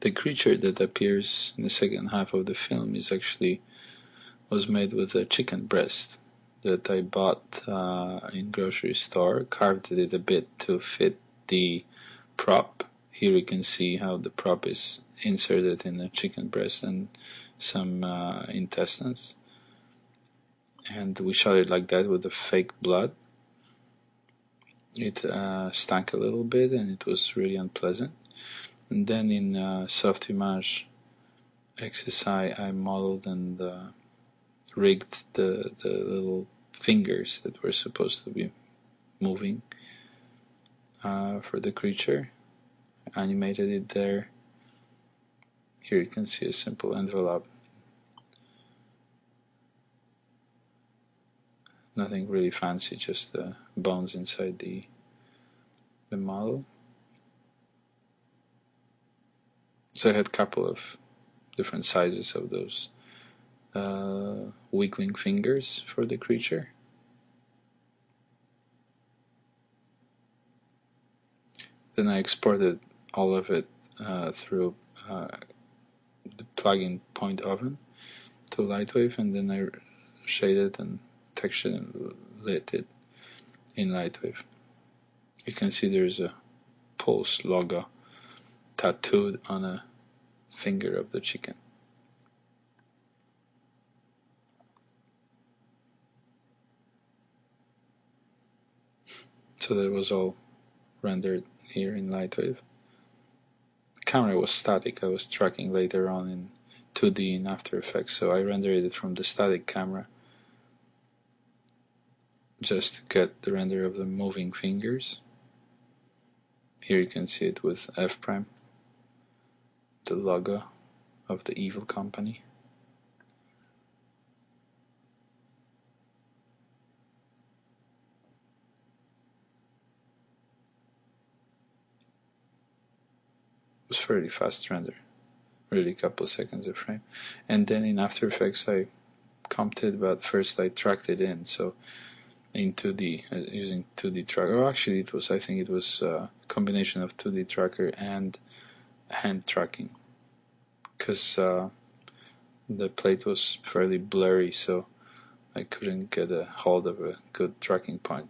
the creature that appears in the second half of the film is actually was made with a chicken breast that I bought uh, in grocery store, carved it a bit to fit the prop. Here you can see how the prop is inserted in the chicken breast and some uh, intestines. And we shot it like that with the fake blood. It uh, stank a little bit and it was really unpleasant. And then in uh, Softimage XSI, I modeled and uh, rigged the, the little fingers that were supposed to be moving uh, for the creature. Animated it there. Here you can see a simple envelope. Nothing really fancy, just the bones inside the the model. So I had a couple of different sizes of those uh, wiggling fingers for the creature. Then I exported all of it uh, through uh, the plug-in point oven to Lightwave and then I shaded and textured and lit it in Lightwave. You can see there's a Pulse logo tattooed on a finger of the chicken. So that was all rendered here in Lightwave. The camera was static, I was tracking later on in 2D in After Effects, so I rendered it from the static camera just to get the render of the moving fingers. Here you can see it with F prime, the logo of the evil company. It was fairly fast render, really a couple of seconds a frame. And then in After Effects I comped but first I tracked it in, so in 2D uh, using 2D tracker. Oh, actually, it was I think it was a combination of 2D tracker and hand tracking, because uh, the plate was fairly blurry, so I couldn't get a hold of a good tracking point.